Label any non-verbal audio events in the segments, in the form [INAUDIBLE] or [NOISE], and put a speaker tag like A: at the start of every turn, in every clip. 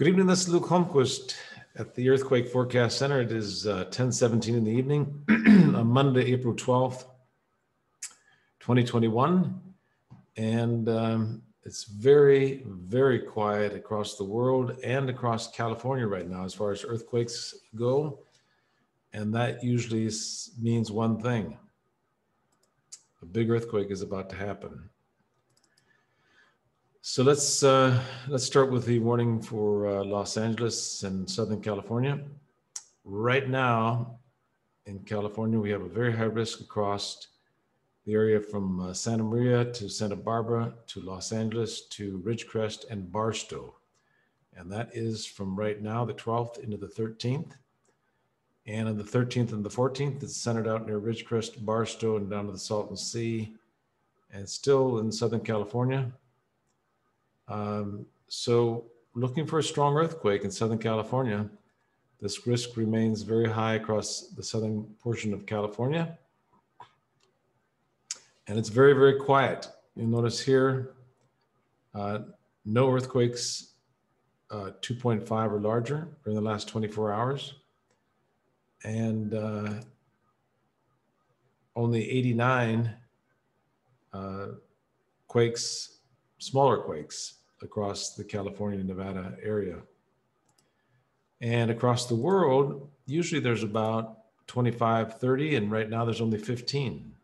A: Good evening. This is Luke Holmquist at the Earthquake Forecast Center. It is uh, 10:17 in the evening [CLEARS THROAT] on Monday, April 12th, 2021, and um, it's very, very quiet across the world and across California right now as far as earthquakes go, and that usually means one thing: a big earthquake is about to happen. So let's uh, let's start with the warning for uh, Los Angeles and Southern California. Right now, in California, we have a very high risk across the area from uh, Santa Maria to Santa Barbara to Los Angeles to Ridgecrest and Barstow, and that is from right now, the 12th, into the 13th. And on the 13th and the 14th, it's centered out near Ridgecrest, Barstow, and down to the Salton Sea, and still in Southern California um, so looking for a strong earthquake in Southern California, this risk remains very high across the southern portion of California. And it's very, very quiet. You'll notice here, uh, no earthquakes uh, 2.5 or larger during the last 24 hours. And uh, only 89 uh, quakes, smaller quakes across the California, Nevada area. And across the world, usually there's about 25, 30, and right now there's only 15.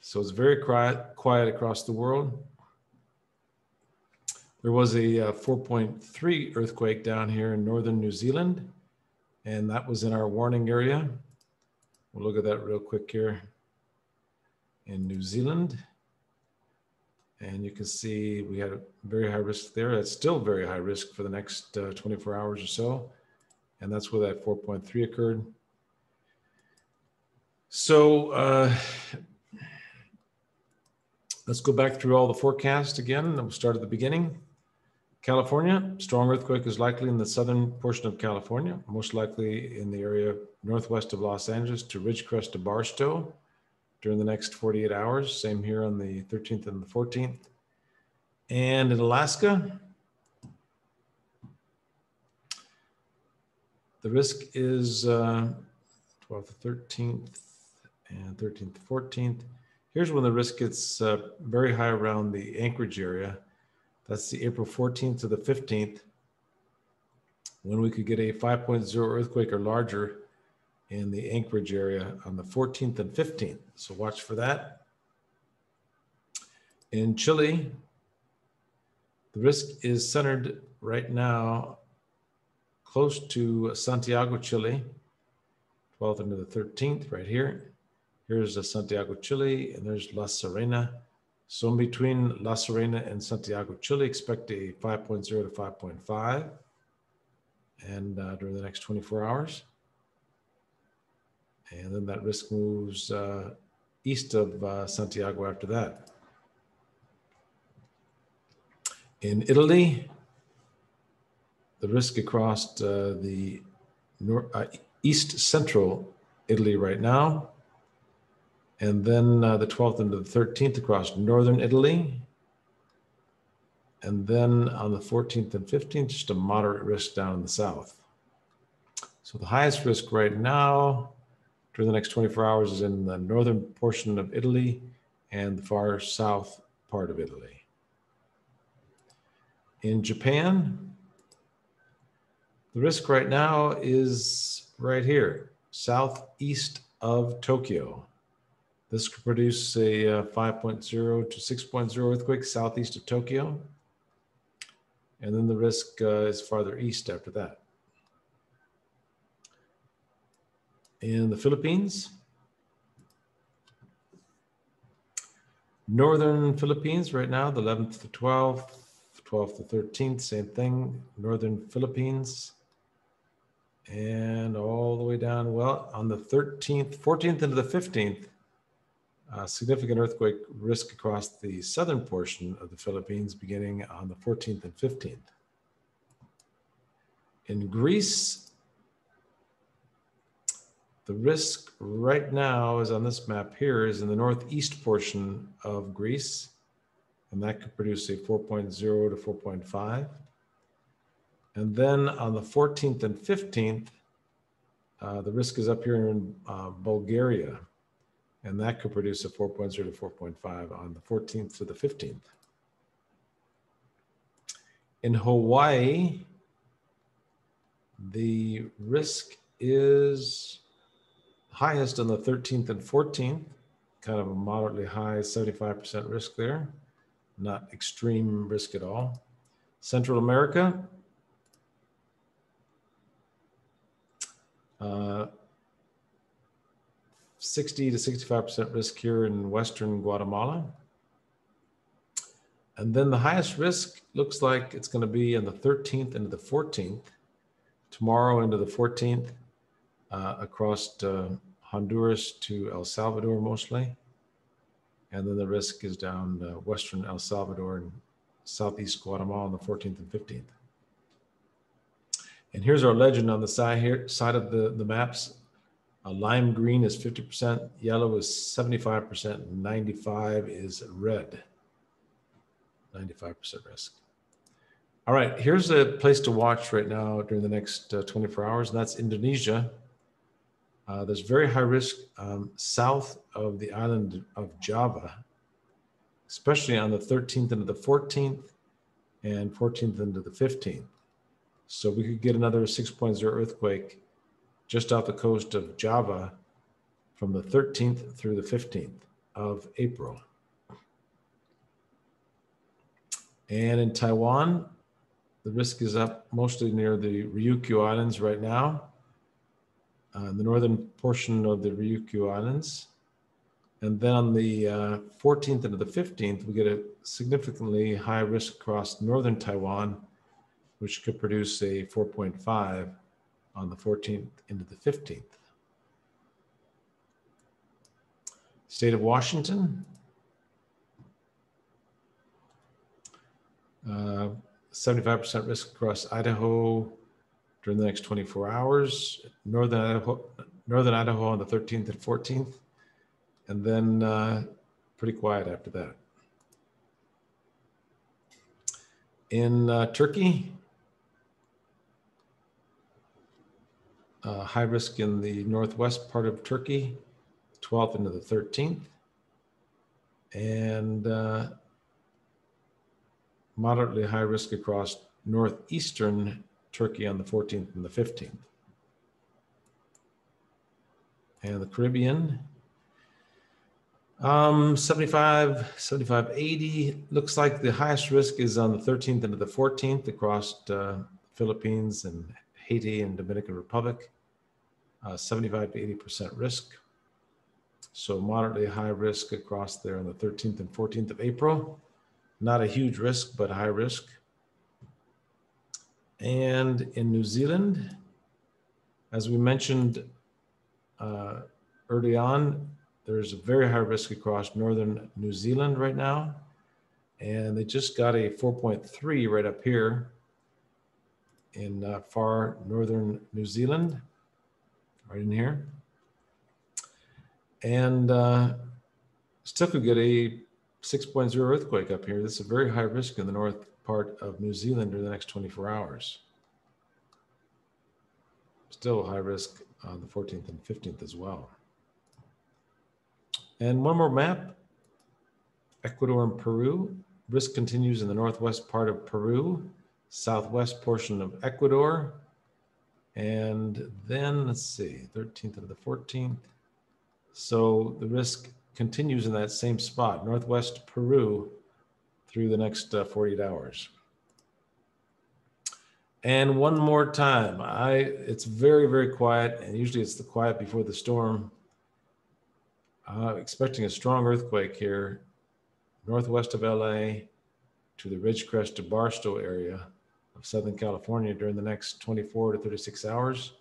A: So it's very quiet, quiet across the world. There was a uh, 4.3 earthquake down here in northern New Zealand, and that was in our warning area. We'll look at that real quick here. In New Zealand, and you can see we had a very high risk there. That's still very high risk for the next uh, 24 hours or so. And that's where that 4.3 occurred. So uh, let's go back through all the forecasts again. We'll start at the beginning. California, strong earthquake is likely in the southern portion of California, most likely in the area northwest of Los Angeles to Ridgecrest to Barstow during the next 48 hours. Same here on the 13th and the 14th. And in Alaska, the risk is uh, 12th, 13th, and 13th, 14th. Here's when the risk gets uh, very high around the Anchorage area. That's the April 14th to the 15th, when we could get a 5.0 earthquake or larger in the Anchorage area on the 14th and 15th. So watch for that. In Chile, the risk is centered right now close to Santiago, Chile, 12th into the 13th, right here. Here's the Santiago, Chile, and there's La Serena. So in between La Serena and Santiago, Chile, expect a 5.0 to 5.5 and uh, during the next 24 hours. And then that risk moves uh, east of uh, Santiago after that. In Italy, the risk across uh, the nor- uh, east central Italy right now, and then uh, the 12th and the 13th across northern Italy. And then on the 14th and 15th, just a moderate risk down in the south. So the highest risk right now during the next 24 hours is in the northern portion of Italy and the far south part of Italy. In Japan, the risk right now is right here, southeast of Tokyo. This could produce a uh, 5.0 to 6.0 earthquake southeast of Tokyo. And then the risk uh, is farther east after that. In the Philippines. Northern Philippines right now, the 11th to 12th, 12th to 13th, same thing. Northern Philippines. And all the way down, well, on the 13th, 14th into the 15th, uh, significant earthquake risk across the southern portion of the Philippines beginning on the 14th and 15th. In Greece, the risk right now is on this map here is in the northeast portion of Greece, and that could produce a 4.0 to 4.5. And then on the 14th and 15th, uh, the risk is up here in uh, Bulgaria, and that could produce a 4.0 to 4.5 on the 14th to the 15th. In Hawaii, the risk is highest on the 13th and 14th, kind of a moderately high 75% risk there, not extreme risk at all. Central America, uh, 60 to 65% risk here in Western Guatemala. And then the highest risk looks like it's going to be on the 13th into the 14th, tomorrow into the 14th, uh, across uh, Honduras to El Salvador mostly. And then the risk is down Western El Salvador and Southeast Guatemala on the 14th and 15th. And here's our legend on the side here, side of the, the maps. Uh, lime green is 50%, yellow is 75%, 95 is red. 95% risk. All right, here's a place to watch right now during the next uh, 24 hours, and that's Indonesia. Uh, there's very high risk um, south of the island of Java, especially on the 13th into the 14th and 14th into the 15th. So we could get another 6.0 earthquake just off the coast of Java from the 13th through the 15th of April. And in Taiwan, the risk is up mostly near the Ryukyu Islands right now, uh, the northern portion of the Ryukyu Islands. And then on the uh, 14th and the 15th, we get a significantly high risk across northern Taiwan, which could produce a 4.5 on the 14th into the 15th. State of Washington, Uh, 75% risk across Idaho during the next 24 hours, northern Idaho, northern Idaho on the 13th and 14th, and then uh, pretty quiet after that. In uh, Turkey, uh, high risk in the northwest part of Turkey, 12th into the 13th. And uh, moderately high risk across northeastern Turkey on the 14th and the 15th. And the Caribbean, um, 75, 75, 80. Looks like the highest risk is on the 13th and the 14th across uh, Philippines and Haiti and Dominican Republic. Uh, 75 to 80% risk. So moderately high risk across there on the 13th and 14th of April. Not a huge risk, but high risk. And in New Zealand, as we mentioned uh, early on, there's a very high risk across northern New Zealand right now. And they just got a 4.3 right up here in uh, far northern New Zealand, right in here. And uh, still could get a 6.0 earthquake up here. This is a very high risk in the north part of New Zealand during the next 24 hours. Still high risk on the 14th and 15th as well. And one more map, Ecuador and Peru. Risk continues in the northwest part of Peru, southwest portion of Ecuador. And then let's see, 13th to the 14th. So the risk continues in that same spot, northwest Peru, through the next uh, 48 hours. And one more time, I it's very very quiet, and usually it's the quiet before the storm. Uh, expecting a strong earthquake here, northwest of LA, to the Ridgecrest to Barstow area of Southern California during the next 24 to 36 hours.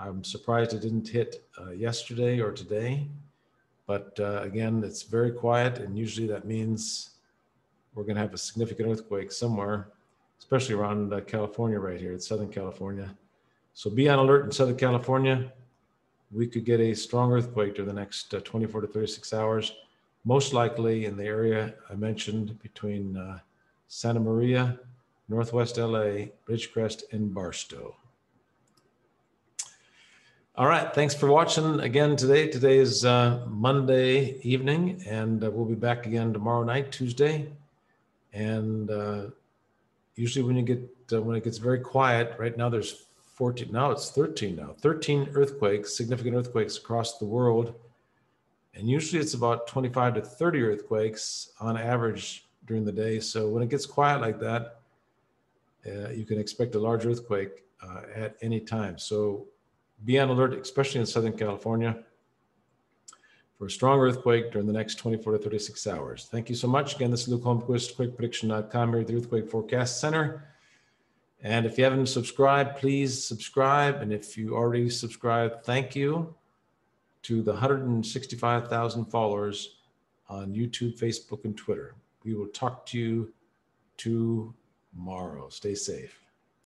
A: I'm surprised it didn't hit uh, yesterday or today. But uh, again, it's very quiet, and usually that means we're going to have a significant earthquake somewhere, especially around uh, California right here, in Southern California. So be on alert in Southern California. We could get a strong earthquake during the next uh, 24 to 36 hours, most likely in the area I mentioned between uh, Santa Maria, Northwest LA, Ridgecrest, and Barstow. All right. Thanks for watching again today. Today is uh, Monday evening, and uh, we'll be back again tomorrow night, Tuesday. And uh, usually, when you get uh, when it gets very quiet, right now there's 14. Now it's 13. Now 13 earthquakes, significant earthquakes across the world, and usually it's about 25 to 30 earthquakes on average during the day. So when it gets quiet like that, uh, you can expect a large earthquake uh, at any time. So be on alert, especially in Southern California, for a strong earthquake during the next 24 to 36 hours. Thank you so much. Again, this is Luke Holmquist, QuakePrediction.com here at the Earthquake Forecast Center. And if you haven't subscribed, please subscribe. And if you already subscribed, thank you to the 165,000 followers on YouTube, Facebook, and Twitter. We will talk to you tomorrow. Stay safe.